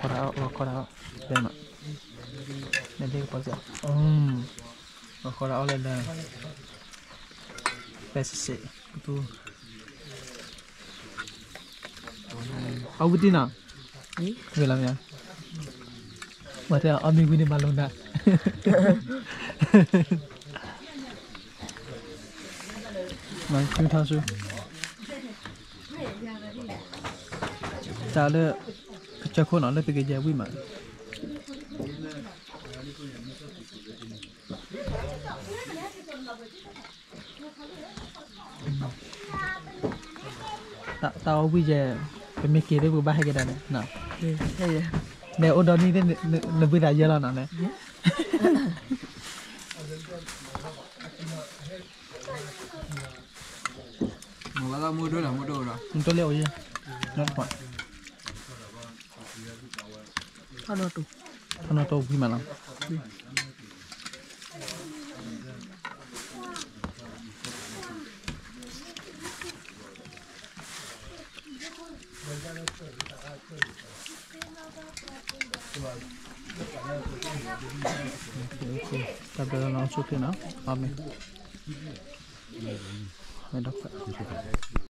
こらわからでまねでこざうんわからおれだペスシとあぶてなえぐらみやまたあみぐにまろんだ Mang cứ thao chứ Trả được cho khô nó lên cái gì quý mà. Tao tao bây giờ cái mấy kia đấy vừa ba cái đàn này. Nè nè ô đó đi đến nè bây giờ giờ là nè mua là mua đôi là mua đồ rồi. Tôi liệu gì? Nó phải Ada tuh. Ada tuh gimana? kita ada nasi tina, kami. Ada apa?